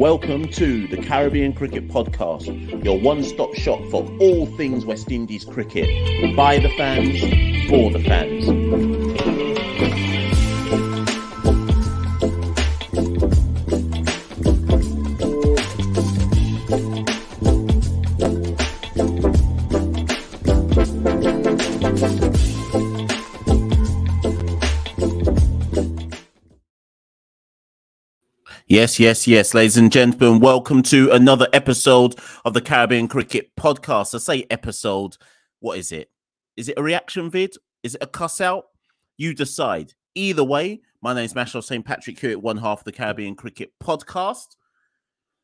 Welcome to the Caribbean Cricket Podcast, your one stop shop for all things West Indies cricket. By the fans, for the fans. Yes, yes, yes, ladies and gentlemen, welcome to another episode of the Caribbean Cricket Podcast. I say episode, what is it? Is it a reaction vid? Is it a cuss out? You decide. Either way, my name is Machel St. Patrick Hewitt, one half of the Caribbean Cricket Podcast.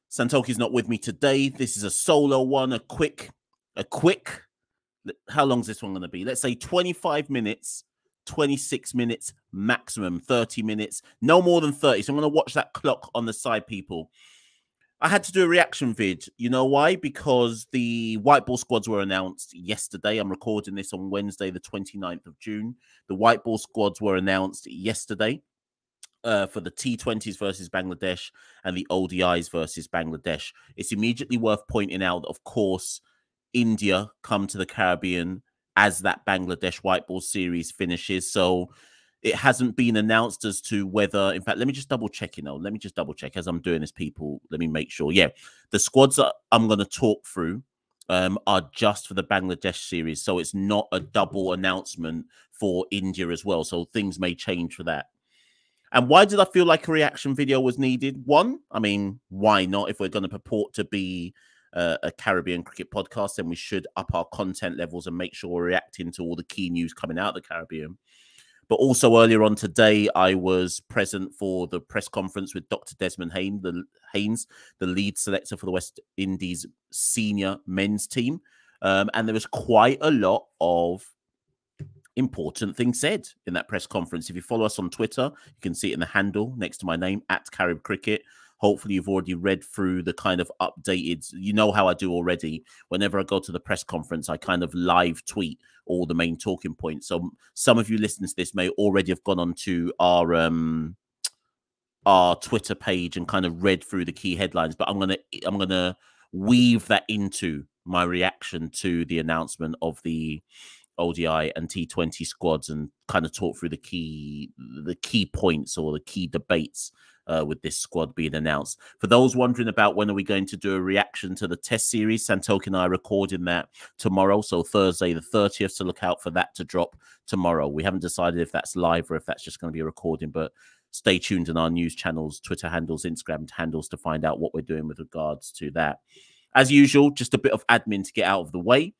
Santoki's not with me today. This is a solo one, a quick, a quick. How long is this one going to be? Let's say 25 minutes 26 minutes maximum, 30 minutes, no more than 30. So I'm going to watch that clock on the side, people. I had to do a reaction vid. You know why? Because the white ball squads were announced yesterday. I'm recording this on Wednesday, the 29th of June. The white ball squads were announced yesterday uh, for the T20s versus Bangladesh and the ODIs versus Bangladesh. It's immediately worth pointing out, of course, India come to the Caribbean as that Bangladesh white ball series finishes. So it hasn't been announced as to whether, in fact, let me just double check, you know, let me just double check as I'm doing this, people. Let me make sure. Yeah, the squads that I'm going to talk through um, are just for the Bangladesh series. So it's not a double announcement for India as well. So things may change for that. And why did I feel like a reaction video was needed? One, I mean, why not? If we're going to purport to be uh, a Caribbean cricket podcast, then we should up our content levels and make sure we're reacting to all the key news coming out of the Caribbean. But also earlier on today, I was present for the press conference with Dr. Desmond Haynes, the Haynes, the lead selector for the West Indies senior men's team, um, and there was quite a lot of important things said in that press conference. If you follow us on Twitter, you can see it in the handle next to my name at Carib Cricket. Hopefully, you've already read through the kind of updated. You know how I do already. Whenever I go to the press conference, I kind of live tweet all the main talking points. So some of you listening to this may already have gone on to our um our Twitter page and kind of read through the key headlines. But I'm gonna I'm gonna weave that into my reaction to the announcement of the ODI and T20 squads and kind of talk through the key the key points or the key debates uh, with this squad being announced. For those wondering about when are we going to do a reaction to the test series, Santoki and I are recording that tomorrow, so Thursday the 30th. So look out for that to drop tomorrow. We haven't decided if that's live or if that's just going to be a recording, but stay tuned on our news channels, Twitter handles, Instagram handles to find out what we're doing with regards to that. As usual, just a bit of admin to get out of the way.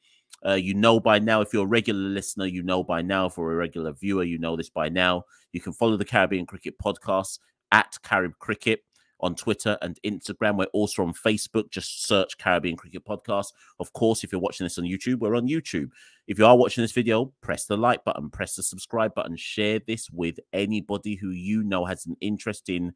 Uh, you know by now, if you're a regular listener, you know by now. For a regular viewer, you know this by now. You can follow the Caribbean Cricket Podcast at Carib Cricket on Twitter and Instagram. We're also on Facebook. Just search Caribbean Cricket Podcast. Of course, if you're watching this on YouTube, we're on YouTube. If you are watching this video, press the like button, press the subscribe button, share this with anybody who you know has an interest in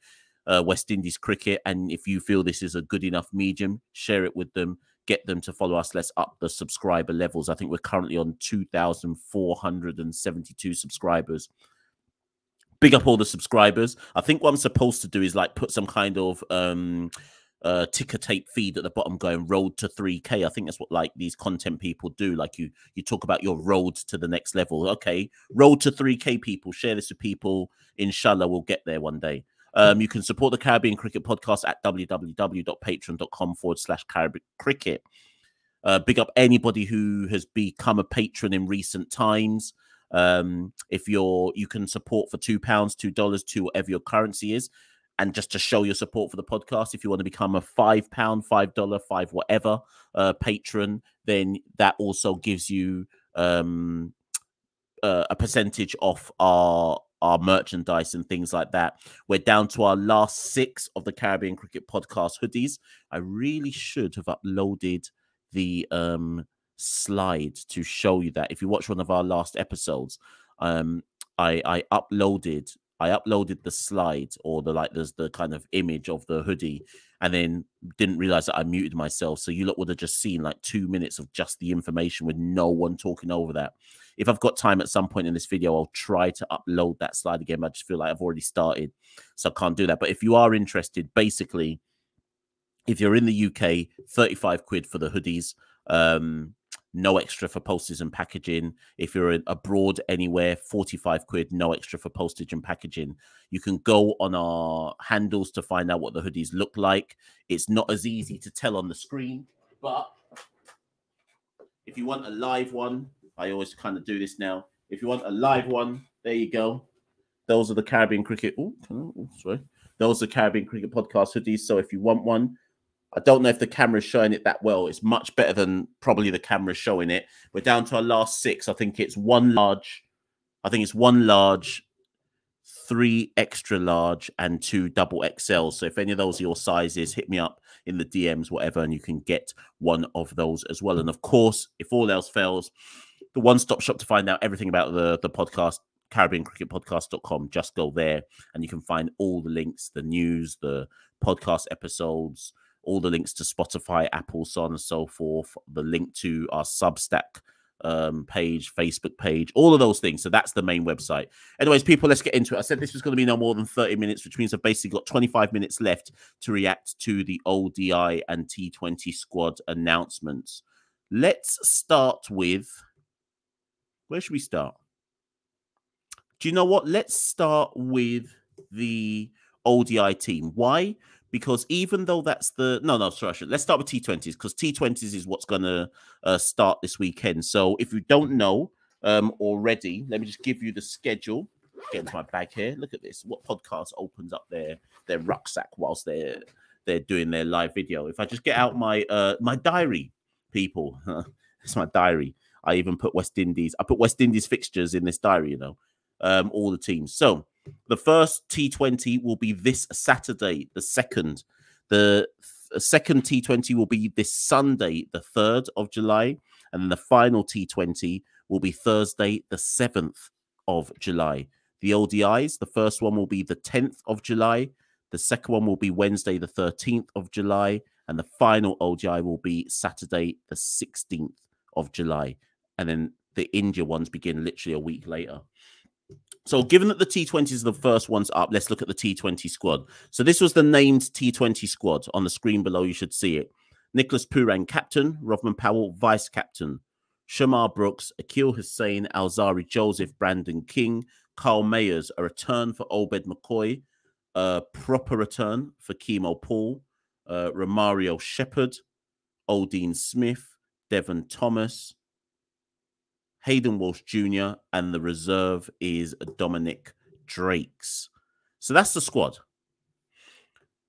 uh, West Indies cricket. And if you feel this is a good enough medium, share it with them. Get them to follow us. Let's up the subscriber levels. I think we're currently on 2,472 subscribers big up all the subscribers. I think what I'm supposed to do is like put some kind of um uh ticker tape feed at the bottom going road to 3k i think that's what like these content people do like you you talk about your road to the next level okay road to 3k people share this with people inshallah we'll get there one day um, you can support the Caribbean Cricket Podcast at www.patreon.com forward slash Caribbean Cricket. Uh, big up anybody who has become a patron in recent times. Um, if you're you can support for two pounds, two dollars, two whatever your currency is, and just to show your support for the podcast, if you want to become a five pound, five dollar, five whatever uh, patron, then that also gives you um, uh, a percentage off our our merchandise and things like that. We're down to our last six of the Caribbean Cricket Podcast hoodies. I really should have uploaded the um slide to show you that. If you watch one of our last episodes, um, I I uploaded I uploaded the slide or the like there's the kind of image of the hoodie and then didn't realize that I muted myself. So you lot would have just seen like two minutes of just the information with no one talking over that. If I've got time at some point in this video, I'll try to upload that slide again. I just feel like I've already started, so I can't do that. But if you are interested, basically If you're in the UK, 35 quid for the hoodies. Um, no extra for postage and packaging. If you're abroad anywhere, 45 quid, no extra for postage and packaging. You can go on our handles to find out what the hoodies look like. It's not as easy to tell on the screen, but if you want a live one, I always kind of do this now. If you want a live one, there you go. Those are the Caribbean Cricket. Oh, sorry. Those are the Caribbean Cricket Podcast hoodies. So if you want one, I don't know if the camera's showing it that well. It's much better than probably the camera showing it. We're down to our last six. I think it's one large. I think it's one large, three extra large, and two double XL. So if any of those are your sizes, hit me up in the DMs, whatever, and you can get one of those as well. And of course, if all else fails, the one-stop shop to find out everything about the the podcast caribbeancricketpodcast.com just go there and you can find all the links the news the podcast episodes all the links to Spotify, Apple, so on and so forth, the link to our Substack um, page, Facebook page, all of those things. So that's the main website. Anyways, people, let's get into it. I said this was going to be no more than 30 minutes, which means I've basically got 25 minutes left to react to the ODI and T20 squad announcements. Let's start with where should we start? Do you know what? Let's start with the ODI team. Why? Because even though that's the no no sorry let's start with T20s because T20s is what's going to uh, start this weekend. So if you don't know um, already, let me just give you the schedule. Get into my bag here. Look at this. What podcast opens up their their rucksack whilst they're they're doing their live video? If I just get out my uh my diary, people, it's my diary. I even put West Indies. I put West Indies fixtures in this diary. You know, um, all the teams. So the first T20 will be this Saturday, the second. The second T20 will be this Sunday, the 3rd of July. And the final T20 will be Thursday, the 7th of July. The ODIs, the first one will be the 10th of July. The second one will be Wednesday, the 13th of July. And the final ODI will be Saturday, the 16th of July. And then the India ones begin literally a week later. So, given that the T20s are the first ones up, let's look at the T20 squad. So, this was the named T20 squad on the screen below. You should see it. Nicholas Pooran, captain. Rovman Powell, vice captain. Shamarh Brooks, Akeal Hosein, Alzarri Joseph, Brandon King, Kyle Mayers, a return for Obed McCoy, a proper return for Keemo Paul, uh, Romario Shepherd, Odean Smith, Devon Thomas, Hayden Walsh Jr., and the reserve is Dominic Drakes. So that's the squad.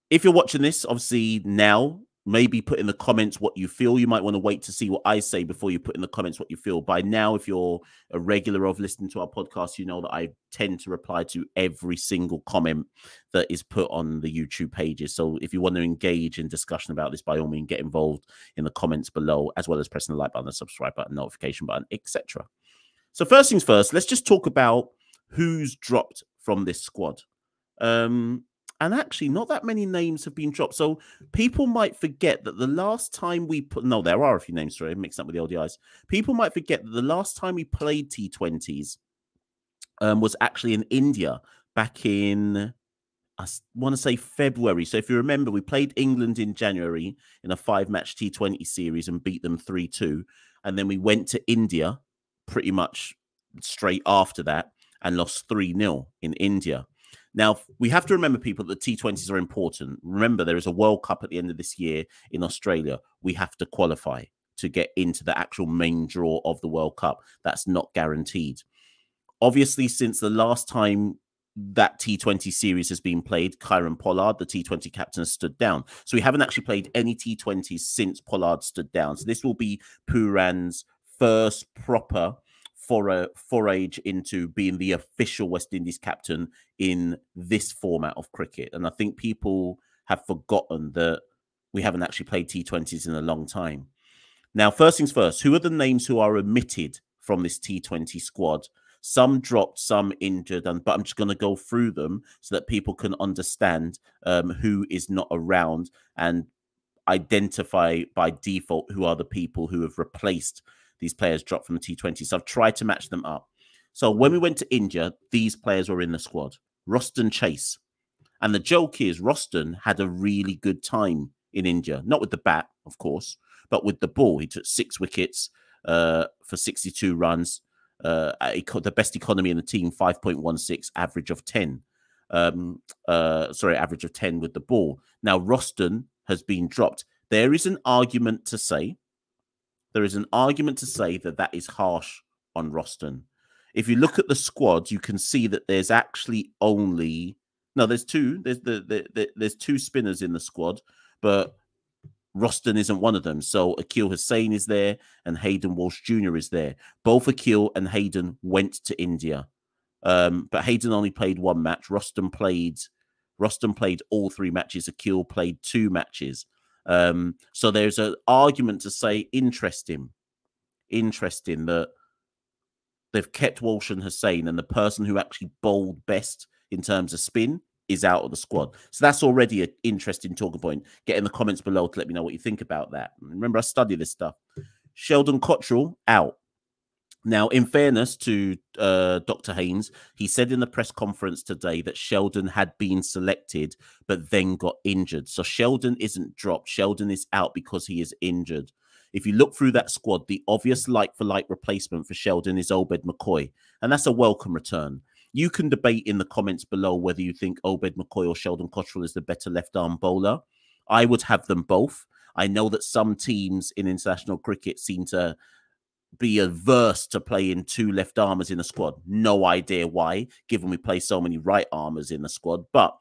If you're watching this, obviously now, maybe put in the comments what you feel. You might want to wait to see what I say before you put in the comments what you feel. By now, if you're a regular of listening to our podcast, you know that I tend to reply to every single comment that is put on the YouTube pages. So if you want to engage in discussion about this, by all means, get involved in the comments below, as well as pressing the like button, the subscribe button, notification button, etc. So first things first, let's just talk about who's dropped from this squad. Um, and actually not that many names have been dropped. So people might forget that the last time we put no, there are a few names, sorry, mixed up with the ODIs. People might forget that the last time we played T20s um, was actually in India back in I want to say February. So if you remember, we played England in January in a five-match T20 series and beat them 3-2. And then we went to India pretty much straight after that and lost 3-0 in India. Now, we have to remember, people, that T20s are important. Remember, there is a World Cup at the end of this year in Australia. We have to qualify to get into the actual main draw of the World Cup. That's not guaranteed. Obviously, since the last time that T20 series has been played, Kieron Pollard, the T20 captain, stood down. So we haven't actually played any T20s since Pollard stood down. So this will be Pooran's first proper for a forage into being the official West Indies captain in this format of cricket. And I think people have forgotten that we haven't actually played T20s in a long time. Now, first things first, who are the names who are omitted from this T20 squad? Some dropped, some injured, and but I'm just going to go through them so that people can understand um, who is not around and identify by default who are the people who have replaced these players dropped from the T20. So I've tried to match them up. So when we went to India, these players were in the squad. Roston Chase. And the joke is Roston had a really good time in India, not with the bat, of course, but with the ball. He took six wickets uh, for 62 runs. Uh, the best economy in the team, 5.16, average of 10. Um, uh, sorry, average of 10 with the ball. Now, Roston has been dropped. There is an argument to say, there is an argument to say that that is harsh on Roston. If you look at the squad, you can see that there's actually only no, there's two. There's the, the, the there's two spinners in the squad, but Roston isn't one of them. So Akeal Hosein is there and Hayden Walsh Jr. is there. Both Akeal and Hayden went to India. Um, but Hayden only played one match. Roston played Roston played all three matches. Akeal played two matches. Um, so there's an argument to say interesting, interesting that they've kept Walsh and Hosein, and the person who actually bowled best in terms of spin is out of the squad. So that's already an interesting talking point. Get in the comments below to let me know what you think about that. Remember, I study this stuff. Sheldon Cottrell out. Now, in fairness to uh, Dr. Haynes, he said in the press conference today that Sheldon had been selected, but then got injured. So Sheldon isn't dropped. Sheldon is out because he is injured. If you look through that squad, the obvious like for like replacement for Sheldon is Obed McCoy, and that's a welcome return. You can debate in the comments below whether you think Obed McCoy or Sheldon Cottrell is the better left arm bowler. I would have them both. I know that some teams in international cricket seem to be averse to playing two left armers in the squad. No idea why, given we play so many right armers in the squad. But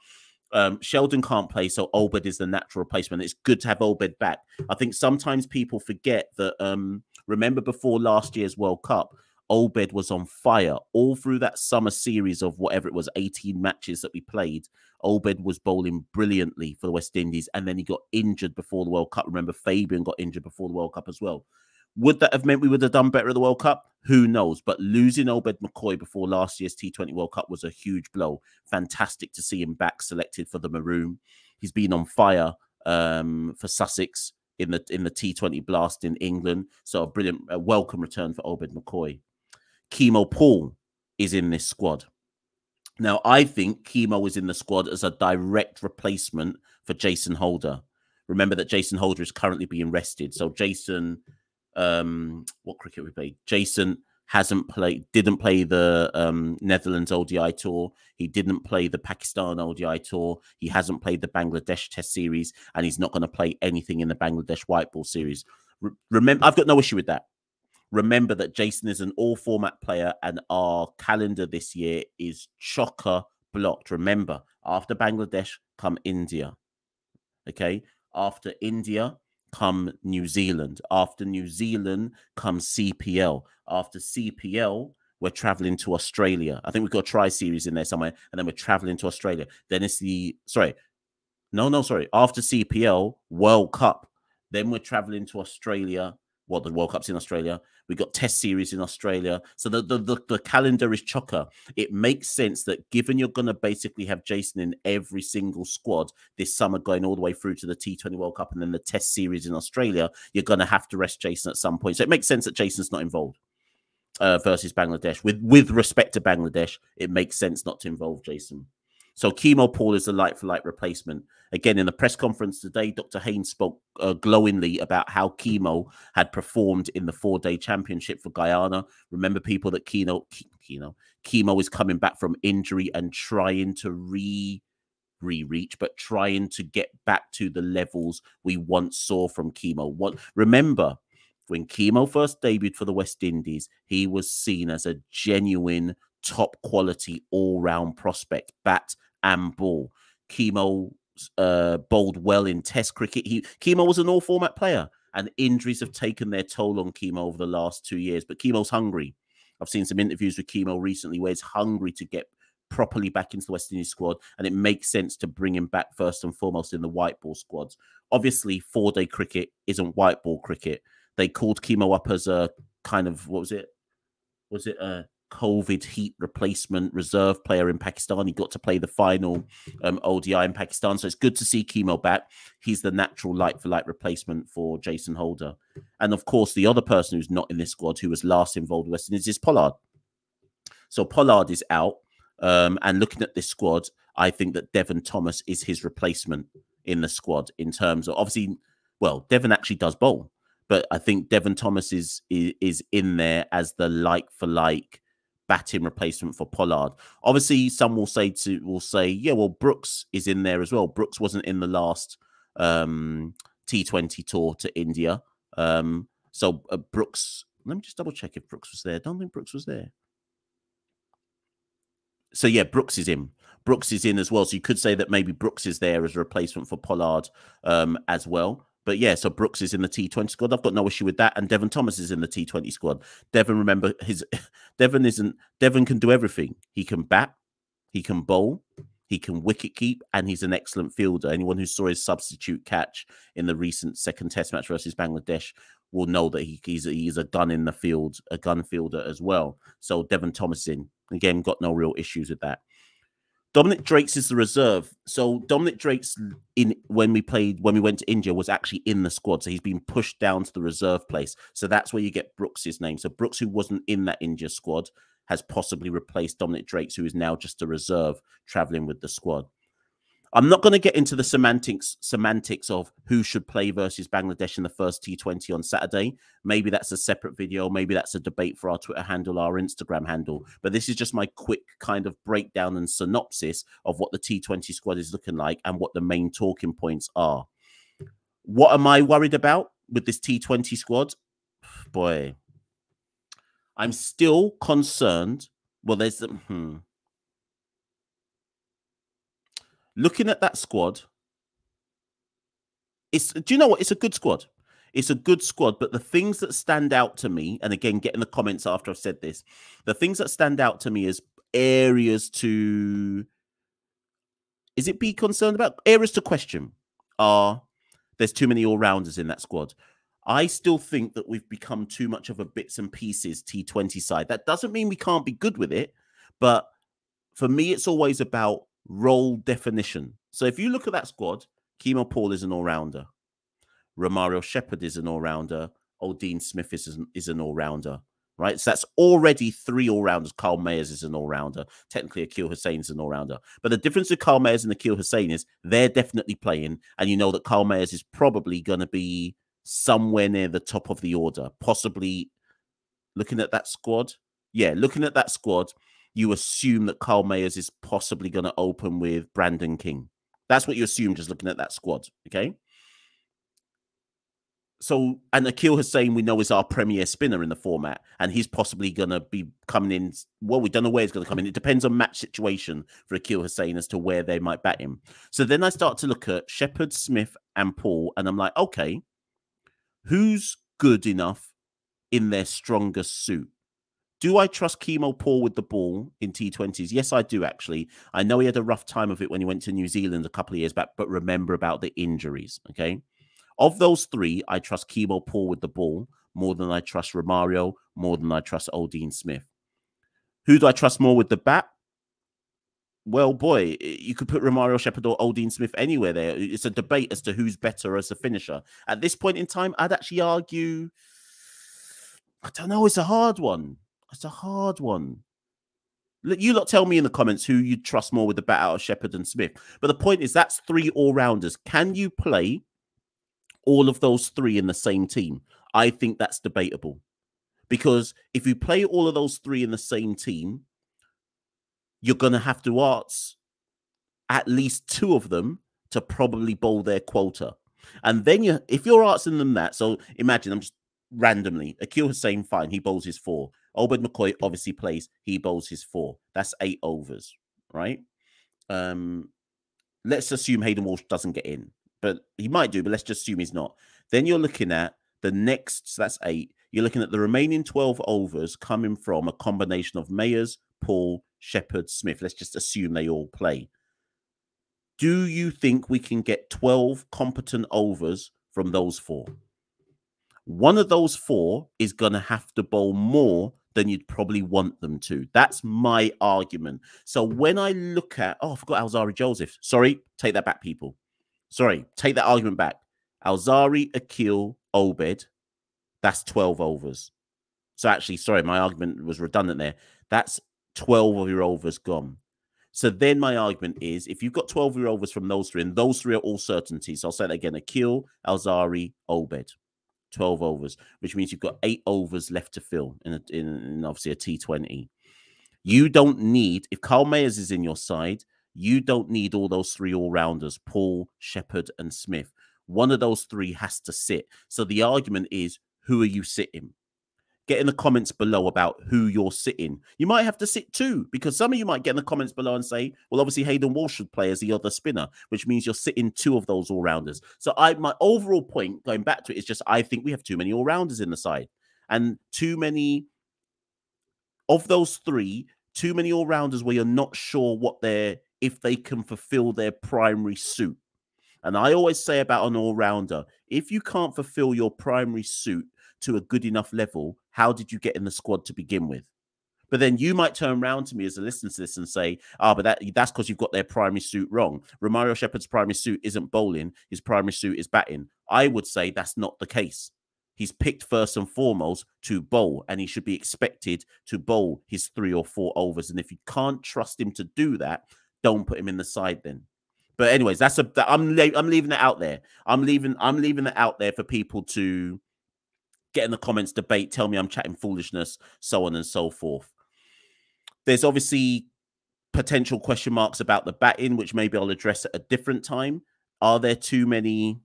um, Sheldon can't play, so Obed is the natural replacement. It's good to have Obed back. I think sometimes people forget that. Um, remember before last year's World Cup, Obed was on fire all through that summer series of whatever it was, 18 matches that we played. Obed was bowling brilliantly for the West Indies, and then he got injured before the World Cup. Remember, Fabian got injured before the World Cup as well. Would that have meant we would have done better at the World Cup? Who knows? But losing Obed McCoy before last year's T20 World Cup was a huge blow. Fantastic to see him back selected for the Maroon. He's been on fire um, for Sussex in the in the T20 Blast in England. So a brilliant, a welcome return for Obed McCoy. Keemo Paul is in this squad. Now, I think Keemo is in the squad as a direct replacement for Jason Holder. Remember that Jason Holder is currently being rested. So Jason, um, what cricket we played? Jason hasn't played, didn't play the um, Netherlands ODI tour. He didn't play the Pakistan ODI tour. He hasn't played the Bangladesh Test series, and he's not going to play anything in the Bangladesh White Ball series. Re remember, I've got no issue with that remember that Jason is an all format player and our calendar this year is chocker blocked. Remember, after Bangladesh come India. Okay. After India come New Zealand. After New Zealand comes CPL. After CPL, we're traveling to Australia. I think we've got a tri series in there somewhere, and then we're traveling to Australia. Then it's the sorry, no, no, sorry. After CPL, World Cup. Then we're traveling to Australia what the World Cup's in Australia. We've got Test series in Australia, so the the, the, the calendar is chocker. It makes sense that given you're going to basically have Jason in every single squad this summer, going all the way through to the T20 World Cup and then the Test series in Australia, you're going to have to rest Jason at some point. So it makes sense that Jason's not involved. Uh, versus Bangladesh, with with respect to Bangladesh, it makes sense not to involve Jason. So Keemo Paul is a light for light replacement. Again, in the press conference today, Dr. Haynes spoke uh, glowingly about how Keemo had performed in the four day championship for Guyana. Remember, people, that Keno, Keno, Keemo is coming back from injury and trying to re re-reach, but trying to get back to the levels we once saw from Keemo. What remember when Keemo first debuted for the West Indies, he was seen as a genuine top quality all round prospect, bat and ball. Keemo uh, bowled well in Test cricket. He Keemo was an all format player, and injuries have taken their toll on Keemo over the last two years. But Keemo's hungry. I've seen some interviews with Keemo recently where he's hungry to get properly back into the West Indies squad, and it makes sense to bring him back first and foremost in the white ball squads. Obviously, four day cricket isn't white ball cricket. They called Keemo up as a kind of what was it? Was it a COVID heat replacement reserve player in Pakistan. He got to play the final um, ODI in Pakistan. So it's good to see Keemo back. He's the natural light for light replacement for Jason Holder. And of course, the other person who's not in this squad who was last involved with West Indies is Pollard. So Pollard is out. Um, and looking at this squad, I think that Devon Thomas is his replacement in the squad in terms of obviously, well, Devon actually does bowl, but I think Devon Thomas is is, is in there as the like for like batting replacement for Pollard. Obviously, some will say to will say, yeah, well, Brooks is in there as well. Brooks wasn't in the last um, T20 tour to India. Um, so uh, Brooks, let me just double check if Brooks was there. I don't think Brooks was there. So yeah, Brooks is in. Brooks is in as well. So you could say that maybe Brooks is there as a replacement for Pollard um, as well. But yeah, so Brooks is in the T20 squad. I've got no issue with that. And Devon Thomas is in the T20 squad. Devon, remember, his Devon isn't Devon can do everything. He can bat, he can bowl, he can wicket keep, and he's an excellent fielder. Anyone who saw his substitute catch in the recent second test match versus Bangladesh will know that he, he's a, he's a gun in the field, a gun fielder as well. So Devon Thomas in again got no real issues with that. Dominic Drakes is the reserve. So Dominic Drakes in when we played when we went to India was actually in the squad. So he's been pushed down to the reserve place. So that's where you get Brooks's name. So Brooks, who wasn't in that India squad, has possibly replaced Dominic Drakes, who is now just a reserve traveling with the squad. I'm not going to get into the semantics semantics of who should play versus Bangladesh in the first T20 on Saturday. Maybe that's a separate video. Maybe that's a debate for our Twitter handle, our Instagram handle. But this is just my quick kind of breakdown and synopsis of what the T20 squad is looking like and what the main talking points are. What am I worried about with this T20 squad? Boy, I'm still concerned. Well, there's hmm, looking at that squad, it's do you know what? It's a good squad. It's a good squad, but the things that stand out to me, and again, get in the comments after I've said this, the things that stand out to me as areas to is it be concerned about? Areas to question are there's too many all rounders in that squad. I still think that we've become too much of a bits and pieces T20 side. That doesn't mean we can't be good with it, but for me, it's always about role definition. So if you look at that squad, Keemo Paul is an all rounder, Romario Shepherd is an all rounder, Odean Smith is an, is an all rounder, right? So that's already three all rounders. Kyle Mayers is an all rounder. Technically, Akeal Hosein is an all rounder. But the difference with Kyle Mayers and Akeal Hosein is they're definitely playing, and you know that Kyle Mayers is probably going to be somewhere near the top of the order, possibly looking at that squad. Yeah, looking at that squad, you assume that Kyle Mayers is possibly going to open with Brandon King. That's what you assume just looking at that squad. Okay. So, and Akeal Hosein, we know is our premier spinner in the format, and he's possibly going to be coming in. Well, we don't know where he's going to come in. It depends on match situation for Akeal Hosein as to where they might bat him. So then I start to look at Shepherd, Smith, and Paul, and I'm like, okay, who's good enough in their strongest suit? Do I trust Keemo Paul with the ball in T20s? Yes, I do actually. I know he had a rough time of it when he went to New Zealand a couple of years back, but remember about the injuries. Okay. Of those three, I trust Keemo Paul with the ball more than I trust Romario, more than I trust Odean Smith. Who do I trust more with the bat? Well, boy, you could put Romario Shepherd or Odean Smith anywhere there. It's a debate as to who's better as a finisher. At this point in time, I'd actually argue. I don't know. It's a hard one. It's a hard one. You lot tell me in the comments who you trust more with the bat out of Shepherd and Smith. But the point is, that's three all rounders. Can you play all of those three in the same team? I think that's debatable. Because if you play all of those three in the same team, you're going to have to ask at least two of them to probably bowl their quota. And then you, if you're asking them that, so imagine I'm just randomly, Akeal Hosein, fine, he bowls his four. Obed McCoy obviously plays, he bowls his four. That's eight overs, right? Um, let's assume Hayden Walsh doesn't get in, but he might do, but let's just assume he's not. Then you're looking at the next, so that's eight. You're looking at the remaining 12 overs coming from a combination of Mayers, Paul, Shepherd, Smith. Let's just assume they all play. Do you think we can get 12 competent overs from those four? One of those four is going to have to bowl more than you'd probably want them to. That's my argument. So when I look at, oh, I forgot Alzarri Joseph. Sorry, take that back, people. Sorry, take that argument back. Alzarri, Akeal, Obed, that's 12 overs. So actually, sorry, my argument was redundant there. That's 12 of your overs gone. So then my argument is if you've got 12 year overs from those three, and those three are all certainties. So I'll say that again Akeal, Alzarri, Obed. 12 overs, which means you've got eight overs left to fill in, a, in, in obviously a T20. You don't need, if Kyle Mayers is in your side, you don't need all those three all rounders, Paul, Shepherd, and Smith. One of those three has to sit. So the argument is who are you sitting? Get in the comments below about who you're sitting. You might have to sit two because some of you might get in the comments below and say, well, obviously Hayden Walsh should play as the other spinner, which means you're sitting two of those all rounders. So I my overall point going back to it is just I think we have too many all rounders in the side and too many of those three, too many all rounders where you're not sure what they're if they can fulfill their primary suit. And I always say about an all rounder, if you can't fulfill your primary suit, to a good enough level, how did you get in the squad to begin with? But then you might turn around to me as a listener to this and say, "Ah, oh, but that that's because you've got their primary suit wrong. Romario Shepherd's primary suit isn't bowling; his primary suit is batting." I would say that's not the case. He's picked first and foremost to bowl, and he should be expected to bowl his three or four overs. And if you can't trust him to do that, don't put him in the side then. But anyways, that's a I'm I'm leaving it out there. I'm leaving I'm leaving it out there for people to get in the comments, debate, tell me I'm chatting foolishness, so on and so forth. There's obviously potential question marks about the batting, which maybe I'll address at a different time. Are there too many?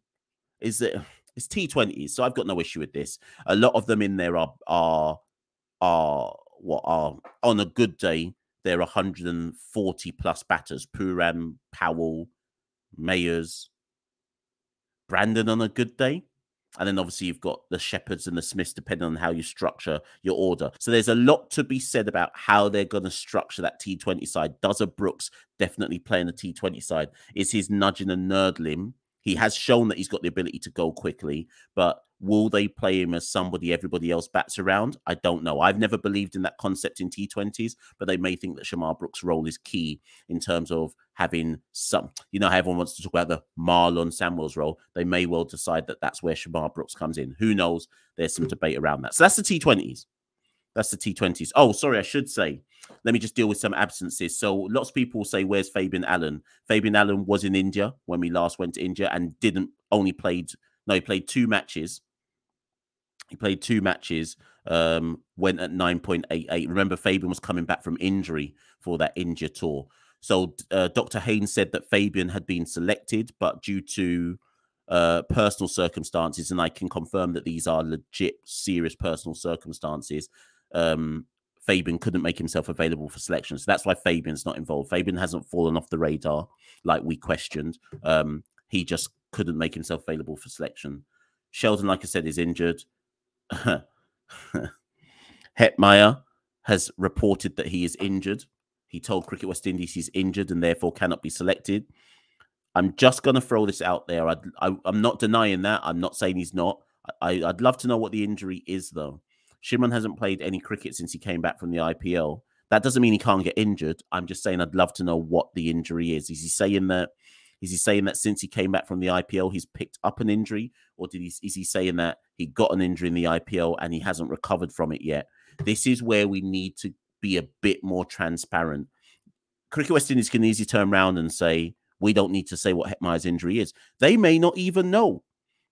Is it? It's T20s, so I've got no issue with this. A lot of them in there are are are what are on a good day. There are 140 plus batters: Pooran, Powell, Mayers, Brandon on a good day. And then obviously you've got the Shepherds and the Smiths, depending on how you structure your order. So there's a lot to be said about how they're going to structure that T20 side. Does a Brooks definitely play in the T20 side? Is his nudging and nerdling? He has shown that he's got the ability to go quickly, but Will they play him as somebody everybody else bats around? I don't know. I've never believed in that concept in T20s, but they may think that Shamarh Brooks' role is key in terms of having some, you know, how everyone wants to talk about the Marlon Samuels role. They may well decide that that's where Shamarh Brooks comes in. Who knows? There's some hmm. debate around that. So that's the T20s. That's the T20s. Oh, sorry, I should say. Let me just deal with some absences. So lots of people say, "Where's Fabian Allen?" Fabian Allen was in India when we last went to India and didn't only played. No, he played two matches he played two matches, um, went at 9.88. Remember, Fabian was coming back from injury for that India tour. So uh, Dr. Haynes said that Fabian had been selected, but due to uh, personal circumstances, and I can confirm that these are legit, serious personal circumstances, um, Fabian couldn't make himself available for selection. So that's why Fabian's not involved. Fabian hasn't fallen off the radar like we questioned. Um, he just couldn't make himself available for selection. Sheldon, like I said, is injured. Hetmyer has reported that he is injured. He told Cricket West Indies he's injured and therefore cannot be selected. I'm just going to throw this out there. I, am not denying that. I'm not saying he's not. I, I'd love to know what the injury is, though. Shimron hasn't played any cricket since he came back from the IPL. That doesn't mean he can't get injured. I'm just saying I'd love to know what the injury is. Is he saying that is he saying that since he came back from the IPL, he's picked up an injury, or did he? Is he saying that he got an injury in the IPL and he hasn't recovered from it yet? This is where we need to be a bit more transparent. Cricket West Indies can easily turn around and say we don't need to say what Hetmyer's injury is. They may not even know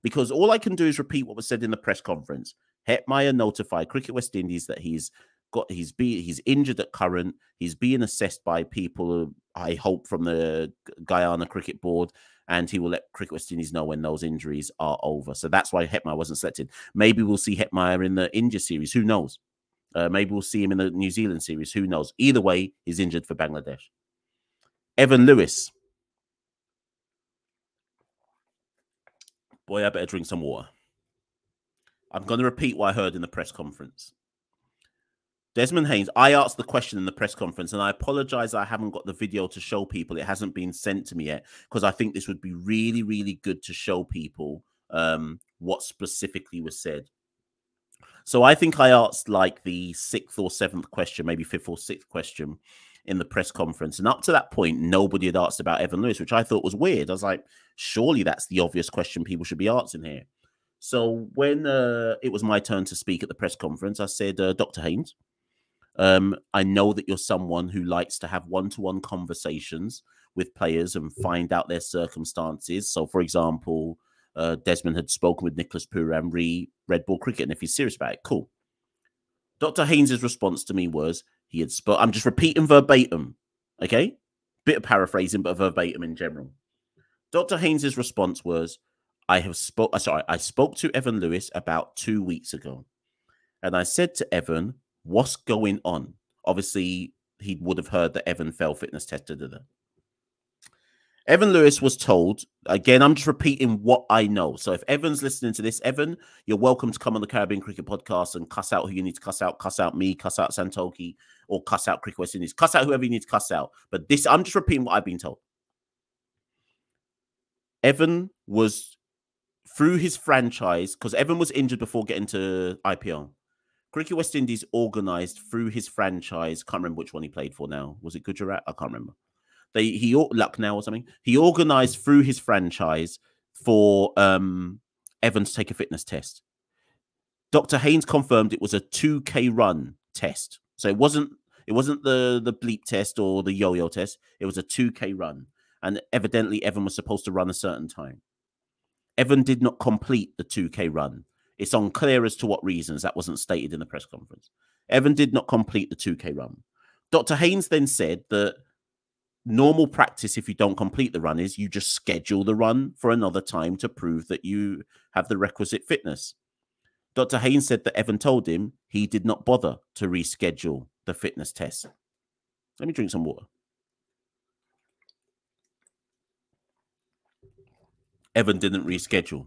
because all I can do is repeat what was said in the press conference. Hetmyer notified Cricket West Indies that he's got he's be he's injured at current. He's being assessed by people. I hope from the Guyana Cricket Board, and he will let Cricket West Indies know when those injuries are over. So that's why Hetmyer wasn't selected. Maybe we'll see Hetmyer in the India series. Who knows? Uh, maybe we'll see him in the New Zealand series. Who knows? Either way, he's injured for Bangladesh. Evin Lewis. Boy, I better drink some water. I'm going to repeat what I heard in the press conference. Desmond Haynes, I asked the question in the press conference, and I apologize I haven't got the video to show people. It hasn't been sent to me yet because I think this would be really, really good to show people um, what specifically was said. So I think I asked like the sixth or seventh question, maybe fifth or sixth question in the press conference. And up to that point, nobody had asked about Evin Lewis, which I thought was weird. I was like, surely that's the obvious question people should be asking here. So when uh, it was my turn to speak at the press conference, I said, uh, Dr. Haynes, Um, I know that you're someone who likes to have one to one conversations with players and find out their circumstances. So, for example, uh, Desmond had spoken with Nicholas Pooran re Red Ball Cricket, and if he's serious about it, cool. Dr. Haynes's response to me was he had spoke. I'm just repeating verbatim, okay? Bit of paraphrasing, but verbatim in general. Dr. Haynes's response was, "I have spoke. Sorry, I spoke to Evin Lewis about two weeks ago, and I said to Evin, what's going on? Obviously, he would have heard that Evin fell fitness tested. Evin Lewis was told, again, I'm just repeating what I know. So if Evin's listening to this, Evin, you're welcome to come on the Caribbean Cricket Podcast and cuss out who you need to cuss out, cuss out me, cuss out Santoki, or cuss out Cricket West Indies, cuss out whoever you need to cuss out. But this, I'm just repeating what I've been told. Evin was through his franchise, because Evin was injured before getting to IPL. Cricket West Indies organized through his franchise. Can't remember which one he played for now. Was it Gujarat? I can't remember. They he Lucknow or something. He organized through his franchise for um Evans to take a fitness test. Dr. Haynes confirmed it was a 2K run test. So it wasn't it wasn't the the bleep test or the yo-yo test. It was a 2K run. And evidently Evin was supposed to run a certain time. Evin did not complete the 2K run. It's unclear as to what reasons. That wasn't stated in the press conference. Evin did not complete the 2K run. Dr. Haynes then said that normal practice if you don't complete the run is you just schedule the run for another time to prove that you have the requisite fitness. Dr. Haynes said that Evin told him he did not bother to reschedule the fitness test. Let me drink some water. Evin didn't reschedule.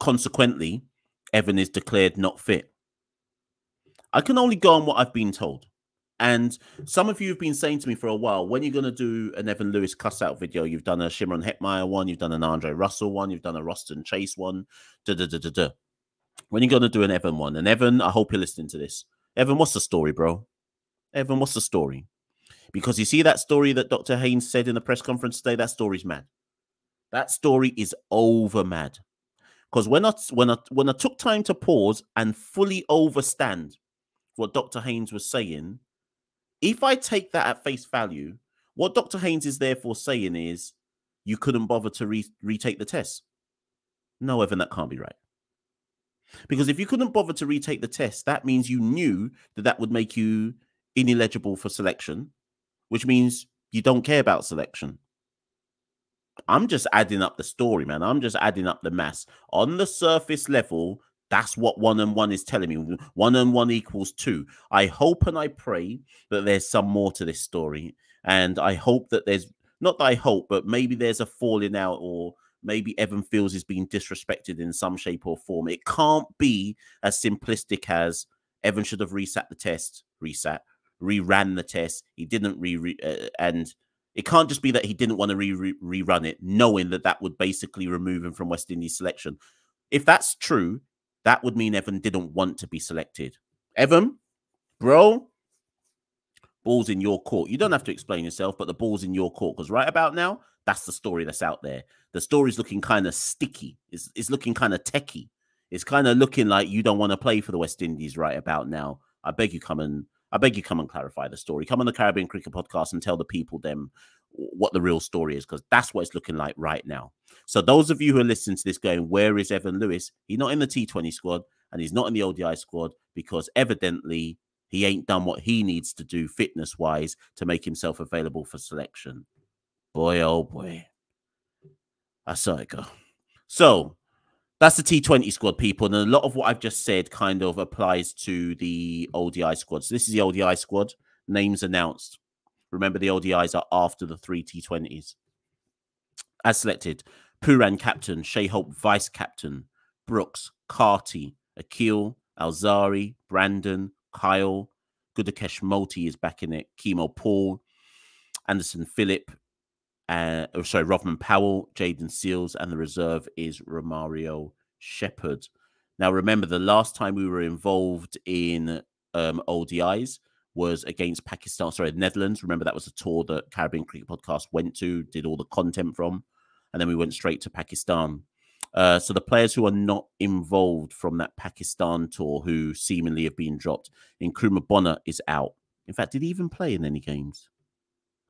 Consequently, Evin is declared not fit. I can only go on what I've been told. And some of you have been saying to me for a while, when you're going to do an Evin Lewis cuss out video, you've done a Shimron Hetmyer one, you've done an Andre Russell one, you've done a Roston Chase one, da da da da da. When you're going to do an Evin one, and Evin, I hope you're listening to this. Evin, what's the story, bro? Evin, what's the story? Because you see that story that Dr. Haynes said in the press conference today, that story's mad. That story is over mad. Because when I when I when I took time to pause and fully overstand what Dr. Haynes was saying, if I take that at face value, what Dr. Haynes is therefore saying is you couldn't bother to re- retake the test. No, Evin, that can't be right. Because if you couldn't bother to retake the test, that means you knew that that would make you ineligible for selection, which means you don't care about selection. I'm just adding up the story, man. I'm just adding up the mass. On the surface level, that's what one and one is telling me. One and one equals two. I hope and I pray that there's some more to this story. And I hope that there's not that I hope, but maybe there's a falling out or maybe Evin feels he's being disrespected in some shape or form. It can't be as simplistic as Evin should have reset the test, reset, reran the test. He didn't re, re uh, and it can't just be that he didn't want to re- re- rerun it, knowing that that would basically remove him from West Indies selection. If that's true, that would mean Evin didn't want to be selected. Evin, bro, ball's in your court. You don't have to explain yourself, but the ball's in your court because right about now, that's the story that's out there. The story's looking kind of sticky. It's, it's looking kind of techie. It's kind of looking like you don't want to play for the West Indies right about now. I beg you come and I beg you, come and clarify the story. Come on the Caribbean Cricket Podcast and tell the people them what the real story is, because that's what it's looking like right now. So those of you who are listening to this going, where is Evin Lewis? He's not in the T20 squad and he's not in the ODI squad because evidently he ain't done what he needs to do fitness wise to make himself available for selection. Boy, oh boy. I saw it go. So that's the T20 squad, people. And a lot of what I've just said kind of applies to the ODI squad. So this is the ODI squad. Names announced. Remember, the ODIs are after the three T20s. As selected, Pooran captain, Shai Hope vice captain, Brooks, Carty, Akeal, Alzarri, Brandon, Kyle, Gudakesh Motie is back in it, Keemo Paul, Anderson Phillip, uh, oh, sorry, Rovman Powell, Jayden Seales, and the reserve is Romario Shepherd. Now, remember, the last time we were involved in um, ODIs was against Pakistan, sorry, the Netherlands. Remember, that was a tour that Caribbean Cricket Podcast went to, did all the content from, and then we went straight to Pakistan. Uh, so the players who are not involved from that Pakistan tour, who seemingly have been dropped, Nkrumah Bonner is out. In fact, did he even play in any games?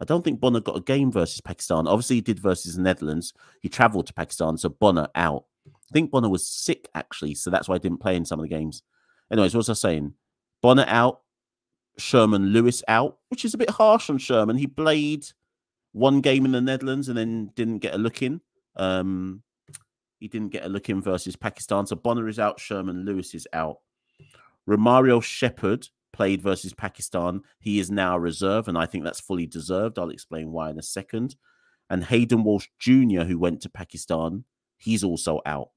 I don't think Bonner got a game versus Pakistan. Obviously, he did versus the Netherlands. He travelled to Pakistan, so Bonner out. I think Bonner was sick actually, so that's why I didn't play in some of the games. Anyways, what was I saying? Bonner out, Sherman Lewis out, which is a bit harsh on Sherman. He played one game in the Netherlands and then didn't get a look in. Um, he didn't get a look in versus Pakistan. So Bonner is out, Sherman Lewis is out. Romario Shepherd played versus Pakistan. He is now a reserve, and I think that's fully deserved. I'll explain why in a second. And Hayden Walsh Jr., who went to Pakistan, he's also out.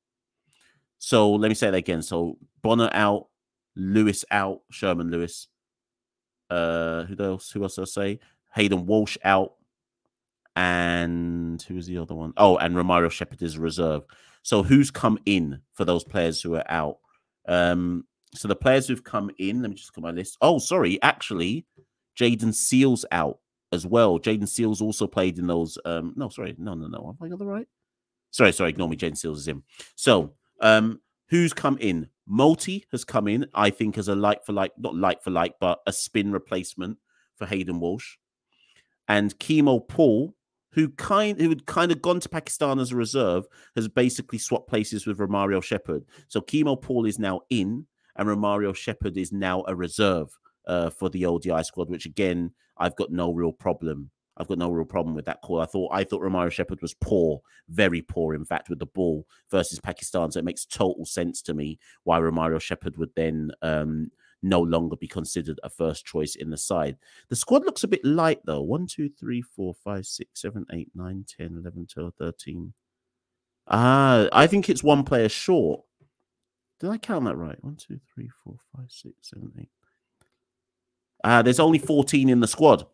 So let me say that again. So Bonner out, Lewis out, Sherman Lewis. Uh, who else? Who else did I say? Hayden Walsh out, and who was the other one? Oh, and Romario Shepherd is reserve. So who's come in for those players who are out? Um, so the players who've come in, let me just look at my list. Oh, sorry, actually, Jayden Seales out as well. Jayden Seales also played in those. Um, no, sorry, no, no, no. Have I got the right? Sorry, sorry, ignore me. Jayden Seales is in. So, um, who's come in? Motie has come in, I think, as a like for like, not like for like, but a spin replacement for Hayden Walsh. And Keemo Paul, who kind who had kind of gone to Pakistan as a reserve, has basically swapped places with Romario Shepherd. So Keemo Paul is now in, and Romario Shepherd is now a reserve uh, for the ODI squad, which again I've got no real problem. I've got no real problem with that call. I thought I thought Romario Shepherd was poor, very poor, in fact, with the ball versus Pakistan. So it makes total sense to me why Romario Shepherd would then um, no longer be considered a first choice in the side. The squad looks a bit light though. 1, 2, 3, 4, 5, 6, 7, 8, 9, 10, 11, 12, 13. Ah, I think it's one player short. Did I count that right? One, two, three, four, five, six, seven, eight. Uh, there's only 14 in the squad.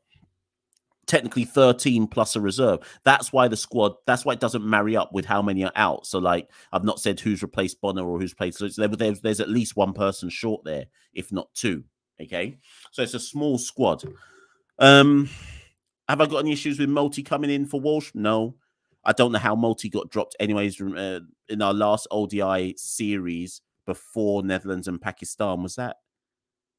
Technically 13 plus a reserve. That's why the squad, that's why it doesn't marry up with how many are out. So, like, I've not said who's replaced Bonner or who's played. So, there, there's, there's at least one person short there, if not two. Okay. So, it's a small squad. Um, have I got any issues with Motie coming in for Walsh? No. I don't know how Motie got dropped, anyways. Uh, in our last ODI series, before Netherlands and Pakistan. Was that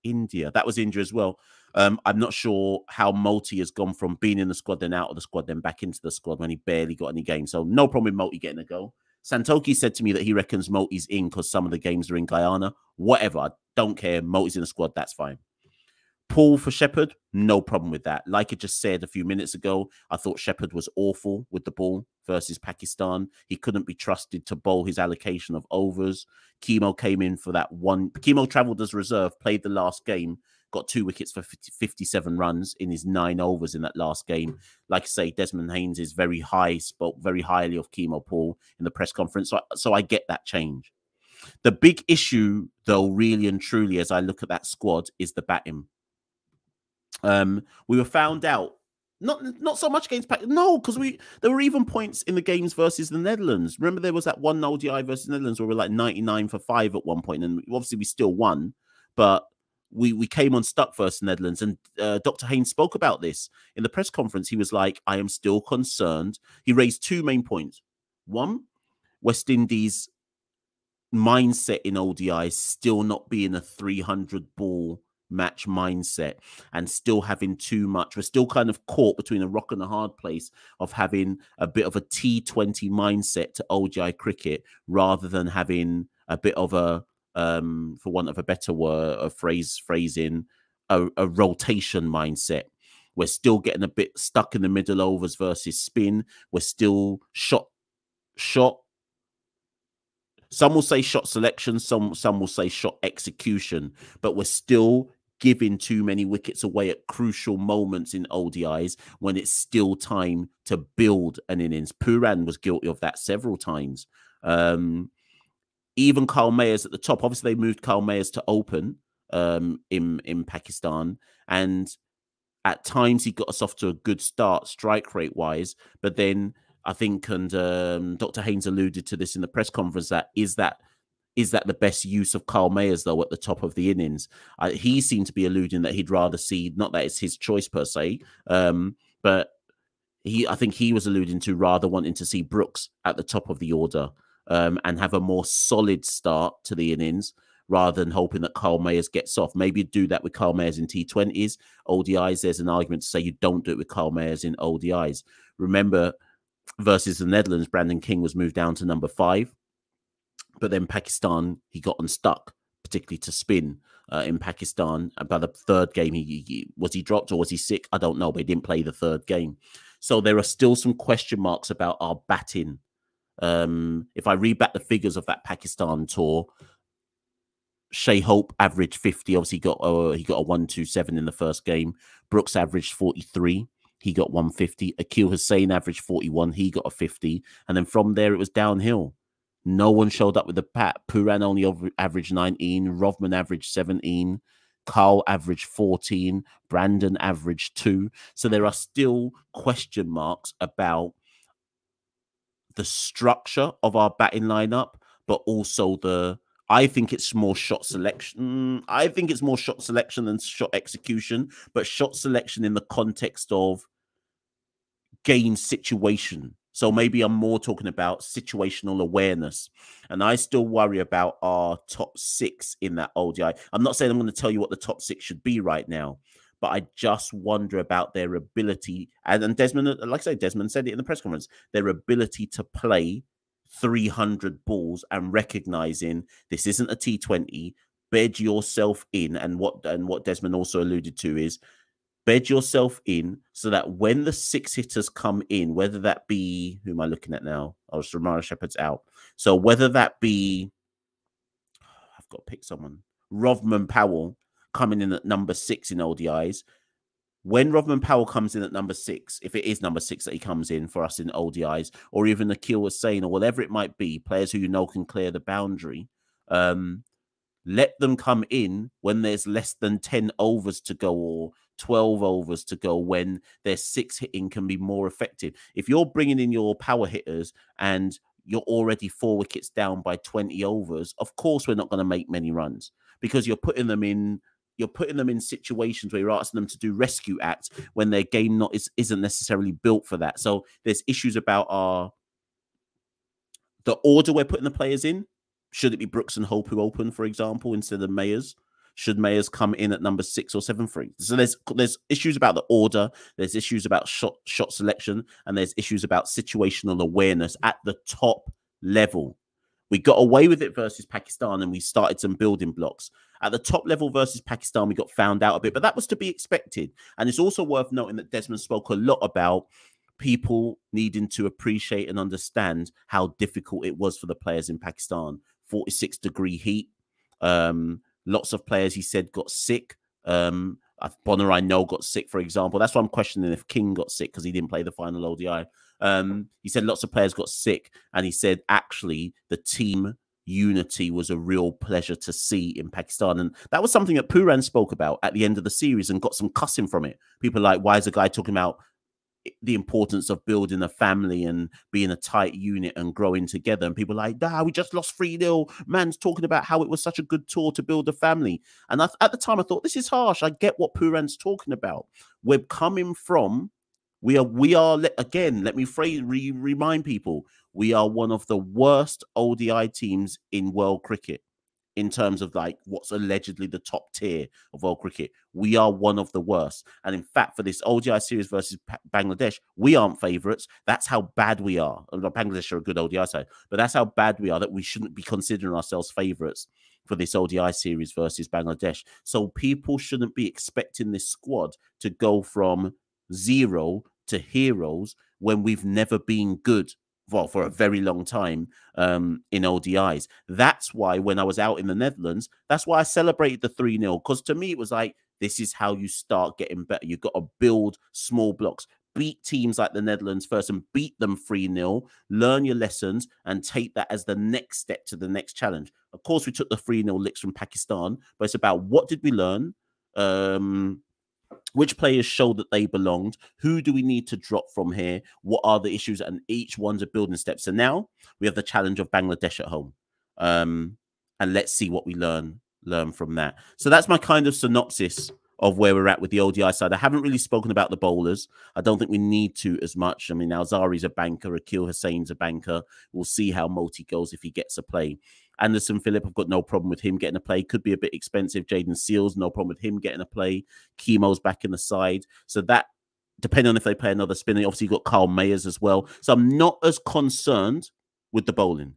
India? That was India as well. Um, I'm not sure how Motie has gone from being in the squad, then out of the squad, then back into the squad when he barely got any games. So no problem with Motie getting a goal. Santoki said to me that he reckons Motie's in because some of the games are in Guyana. Whatever, I don't care. Motie's in the squad, that's fine. Paul for Shepherd, no problem with that. Like I just said a few minutes ago, I thought Shepherd was awful with the ball versus Pakistan. He couldn't be trusted to bowl his allocation of overs. Keemo came in for that one. Keemo travelled as reserve, played the last game, got two wickets for 50, 57 runs in his nine overs in that last game. Like I say, Desmond Haynes is very high, spoke very highly of Keemo Paul in the press conference. So, so I get that change. The big issue, though, really and truly, as I look at that squad, is the batting um, we were found out not not so much against Pakistan. No, because we there were even points in the games versus the Netherlands. Remember, there was that one ODI versus the Netherlands where we were like 99 for five at one point, and obviously we still won, but we we came on stuck versus the Netherlands. And uh, Dr. Haynes spoke about this in the press conference. He was like, I am still concerned. He raised two main points. One, West Indies mindset in ODI still not being a 300 ball match mindset and still having too much. We're still kind of caught between a rock and a hard place of having a bit of a T20 mindset to ODI cricket rather than having a bit of a, um, for want of a better word, a phrase, phrasing, a, a rotation mindset. We're still getting a bit stuck in the middle overs versus spin. We're still shot, shot, some will say shot selection, some some will say shot execution, but we're still giving too many wickets away at crucial moments in ODIs when it's still time to build an innings. Pooran was guilty of that several times. Um, even Kyle Mayers at the top. Obviously, they moved Kyle Mayers to open um, in in Pakistan, and at times he got us off to a good start, strike rate wise. But then I think, and um, Dr. Haynes alluded to this in the press conference, that is that is that the best use of Kyle Mayers though at the top of the innings? He seemed to be alluding that he'd rather see not that it's his choice per se, um, but he I think he was alluding to rather wanting to see Brooks at the top of the order um, and have a more solid start to the innings rather than hoping that Kyle Mayers gets off. Maybe do that with Kyle Mayers in T20s, ODIs. There's an argument to say you don't do it with Kyle Mayers in ODIs. Remember, versus the Netherlands, Brandon King was moved down to number five, but then Pakistan he got unstuck, particularly to spin. Uh, in Pakistan, and by the third game, he, he was he dropped or was he sick? I don't know, but he didn't play the third game. So there are still some question marks about our batting. Um, if I read back the figures of that Pakistan tour, Shai Hope averaged 50. Obviously, he got uh, he got a 127 in the first game. Brooks averaged 43. He got 150. Akeal Hosein averaged 41. He got a 50. And then from there, it was downhill. No one showed up with the pat. Pooran only over, averaged 19. Rovman averaged 17. Kyle averaged 14. Brandon averaged 2. So there are still question marks about the structure of our batting lineup, but also the I think it's more shot selection. I think it's more shot selection than shot execution, but shot selection in the context of game situation. So maybe I'm more talking about situational awareness. And I still worry about our top six in that ODI. I'm not saying I'm going to tell you what the top six should be right now, but I just wonder about their ability. And, and Desmond, uh, like I say, Desmond said it in the press conference, their ability to play 300 balls and recognizing this isn't a T20 bed yourself in and what and what Desmond also alluded to is bed yourself in so that when the six hitters come in whether that be who am I looking at now? Oh Romario Shepherd's out. So whether that be I've got to pick someone. Rovman Powell coming in at number 6 in ODIs when Rovman Powell comes in at number six, if it is number six that he comes in for us in ODIs, or even Akeal Hosein, or whatever it might be, players who you know can clear the boundary, um, let them come in when there's less than 10 overs to go or 12 overs to go when their six hitting can be more effective. If you're bringing in your power hitters and you're already four wickets down by 20 overs, of course, we're not going to make many runs because you're putting them in you're putting them in situations where you're asking them to do rescue acts when their game not is isn't necessarily built for that. So there's issues about our the order we're putting the players in. Should it be Brooks and Hope who open, for example, instead of Mayers? Should Mayers come in at number six or seven three? So there's there's issues about the order, there's issues about shot shot selection, and there's issues about situational awareness at the top level. We got away with it versus Pakistan and we started some building blocks. At the top level versus Pakistan, we got found out a bit, but that was to be expected. And it's also worth noting that Desmond spoke a lot about people needing to appreciate and understand how difficult it was for the players in Pakistan. 46 degree heat. Um, lots of players, he said, got sick. Um, Bonner, I know, got sick, for example. That's why I'm questioning if King got sick because he didn't play the final ODI. Um, he said lots of players got sick, and he said actually the team unity was a real pleasure to see in Pakistan. And that was something that Pooran spoke about at the end of the series and got some cussing from it. People like, why is a guy talking about the importance of building a family and being a tight unit and growing together? And people like, ah, we just lost 3 0. Man's talking about how it was such a good tour to build a family. And I, at the time, I thought, this is harsh. I get what Pooran's talking about. We're coming from we are, we are again. Let me phrase, re, remind people: we are one of the worst ODI teams in world cricket in terms of like what's allegedly the top tier of world cricket. We are one of the worst. And in fact, for this ODI series versus Bangladesh, we aren't favourites. That's how bad we are. Bangladesh are a good ODI side, but that's how bad we are that we shouldn't be considering ourselves favourites for this ODI series versus Bangladesh. So people shouldn't be expecting this squad to go from zero to heroes when we've never been good well, for a very long time um, in ODIs. That's why when I was out in the Netherlands, that's why I celebrated the 3 0. Because to me, it was like, this is how you start getting better. You've got to build small blocks, beat teams like the Netherlands first and beat them 3 0, learn your lessons, and take that as the next step to the next challenge. Of course, we took the 3 0 licks from Pakistan, but it's about what did we learn? Um, which players showed that they belonged who do we need to drop from here what are the issues and each one's a building step so now we have the challenge of bangladesh at home um, and let's see what we learn learn from that so that's my kind of synopsis of where we're at with the ODI side. I haven't really spoken about the bowlers. I don't think we need to as much. I mean, Alzarri's a banker, Akeal Hosein's a banker. We'll see how Motie goes if he gets a play. Anderson Phillip, I've got no problem with him getting a play. Could be a bit expensive. Jayden Seales, no problem with him getting a play. Keemo's back in the side. So that, depending on if they play another spinner, obviously you've got Kyle Mayers as well. So I'm not as concerned with the bowling.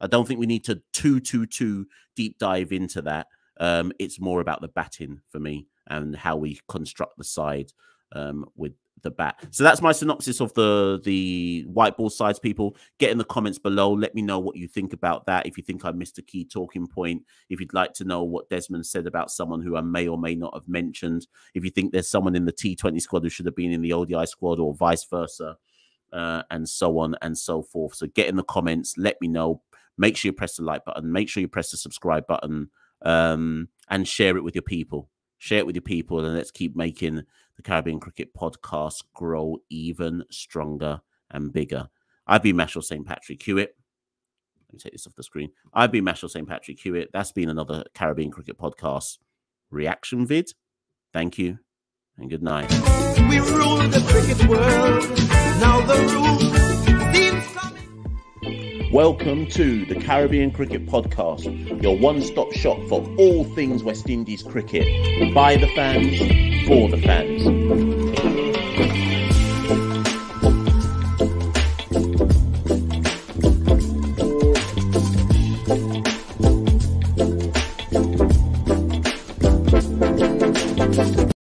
I don't think we need to two, two, two deep dive into that. Um, it's more about the batting for me and how we construct the side um, with the bat. So that's my synopsis of the the white ball sides. People get in the comments below. Let me know what you think about that. If you think I missed a key talking point, if you'd like to know what Desmond said about someone who I may or may not have mentioned, if you think there's someone in the T20 squad who should have been in the ODI squad or vice versa, uh, and so on and so forth. So get in the comments. Let me know. Make sure you press the like button. Make sure you press the subscribe button um, and share it with your people. Share it with your people, and let's keep making the Caribbean Cricket Podcast grow even stronger and bigger. I've been Machel St. Patrick Hewitt. Let me take this off the screen. I've been Machel St. Patrick Hewitt. That's been another Caribbean Cricket Podcast reaction vid. Thank you and good night. Welcome to the Caribbean Cricket Podcast, your one stop shop for all things West Indies cricket. By the fans, for the fans.